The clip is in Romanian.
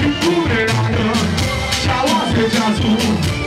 iubire dacă Și auzi că ce-am spus